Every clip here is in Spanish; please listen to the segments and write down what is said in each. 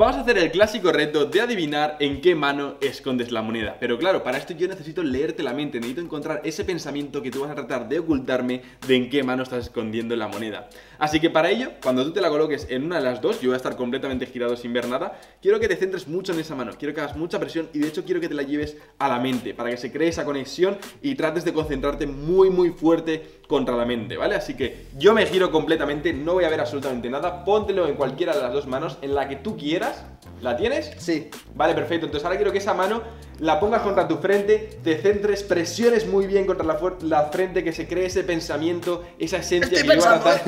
Vamos a hacer el clásico reto de adivinar en qué mano escondes la moneda. Pero claro, para esto yo necesito leerte la mente, necesito encontrar ese pensamiento que tú vas a tratar de ocultarme de en qué mano estás escondiendo la moneda. Así que para ello, cuando tú te la coloques en una de las dos, yo voy a estar completamente girado sin ver nada, quiero que te centres mucho en esa mano, quiero que hagas mucha presión y de hecho quiero que te la lleves a la mente para que se cree esa conexión y trates de concentrarte muy muy fuerte contra la mente, ¿vale? Así que yo me giro completamente, no voy a ver absolutamente nada, póntelo en cualquiera de las dos manos, en la que tú quieras. ¿La tienes? Sí. Vale, perfecto. Entonces ahora quiero que esa mano la pongas contra tu frente, te centres, presiones muy bien contra la, la frente, que se cree ese pensamiento, esa esencia que yo, a tratar,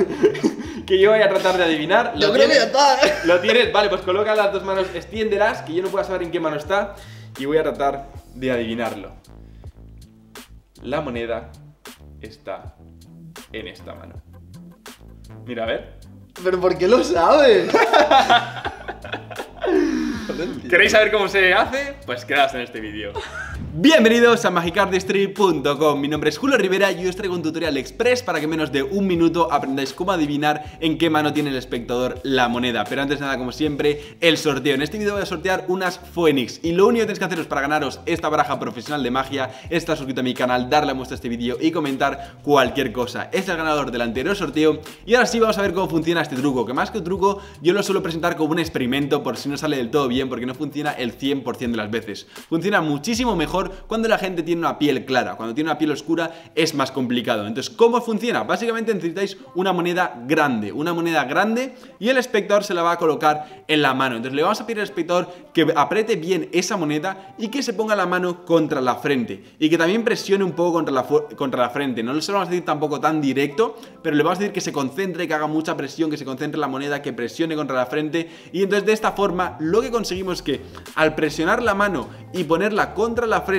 que yo, voy a tratar de adivinar. ¿Lo creo tienes? que ¿Lo tienes? Vale, pues coloca las dos manos, extiéndelas, que yo no pueda saber en qué mano está, y voy a tratar de adivinarlo. La moneda está en esta mano. Mira, a ver. ¿Pero por qué lo sabes? ¿Queréis saber cómo se hace? Pues quedaos en este vídeo. Bienvenidos a magicardistry.com Mi nombre es Julio Rivera y os traigo un tutorial express para que en menos de un minuto aprendáis cómo adivinar en qué mano tiene el espectador la moneda. Pero antes de nada, como siempre, el sorteo. En este vídeo voy a sortear unas Phoenix y lo único que tenéis que haceros para ganaros esta baraja profesional de magia es estar suscrito a mi canal, darle a muestra este vídeo y comentar cualquier cosa. Este es el ganador del anterior sorteo y ahora sí vamos a ver cómo funciona este truco, que más que un truco yo lo suelo presentar como un experimento por si no sale del todo bien porque no funciona el 100% de las veces. Funciona muchísimo mejor cuando la gente tiene una piel clara. Cuando tiene una piel oscura es más complicado. Entonces, ¿cómo funciona? Básicamente necesitáis una moneda grande, una moneda grande y el espectador se la va a colocar en la mano. Entonces le vamos a pedir al espectador que apriete bien esa moneda y que se ponga la mano contra la frente y que también presione un poco contra la, contra la frente. No se lo vamos a decir tampoco tan directo, pero le vamos a decir que se concentre, que haga mucha presión, que se concentre en la moneda, que presione contra la frente y entonces de esta forma lo que conseguimos es que al presionar la mano y ponerla contra la frente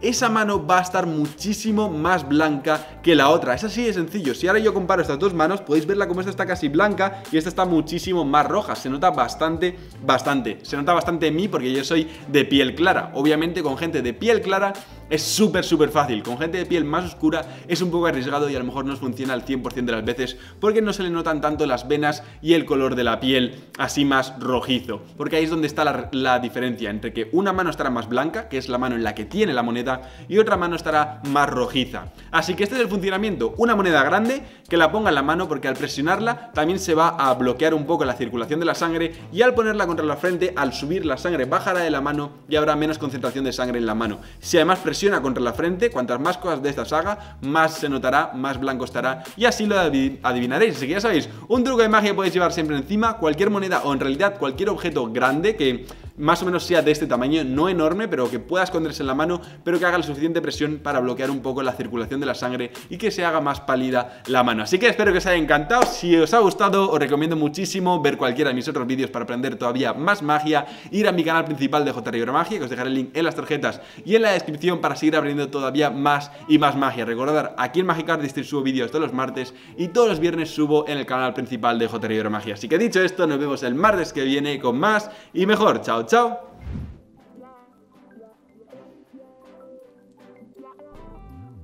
esa mano va a estar muchísimo más blanca que la otra. Es así de sencillo. Si ahora yo comparo estas dos manos, podéis verla como esta está casi blanca y esta está muchísimo más roja. Se nota bastante, bastante. Se nota bastante en mí porque yo soy de piel clara. Obviamente con gente de piel clara es súper, súper fácil. Con gente de piel más oscura es un poco arriesgado y a lo mejor no funciona al 100% de las veces porque no se le notan tanto las venas y el color de la piel así más rojizo. Porque ahí es donde está la, la diferencia entre que una mano estará más blanca, que es la mano en la que tiene la moneda, y otra mano estará más rojiza. Así que este es el funcionamiento. Una moneda grande que la ponga en la mano porque al presionarla también se va a bloquear un poco la circulación de la sangre y al ponerla contra la frente, al subir la sangre bajará de la mano y habrá menos concentración de sangre en la mano. Si además presiona contra la frente, cuantas más cosas de estas haga, más se notará, más blanco estará y así lo adivinaréis. Así que ya sabéis, un truco de magia podéis llevar siempre encima, cualquier moneda o en realidad cualquier objeto grande que más o menos sea de este tamaño, no enorme, pero que pueda esconderse en la mano, pero que haga la suficiente presión para bloquear un poco la circulación de la sangre y que se haga más pálida la mano. Así que espero que os haya encantado, si os ha gustado os recomiendo muchísimo ver cualquiera de mis otros vídeos para aprender todavía más magia, ir a mi canal principal de J. Magia, que os dejaré el link en las tarjetas y en la descripción para seguir aprendiendo todavía más y más magia. Recordad, aquí en Magic District subo vídeos todos los martes y todos los viernes subo en el canal principal de J. Magia. Así que dicho esto, nos vemos el martes que viene con más y mejor. Chao, chao.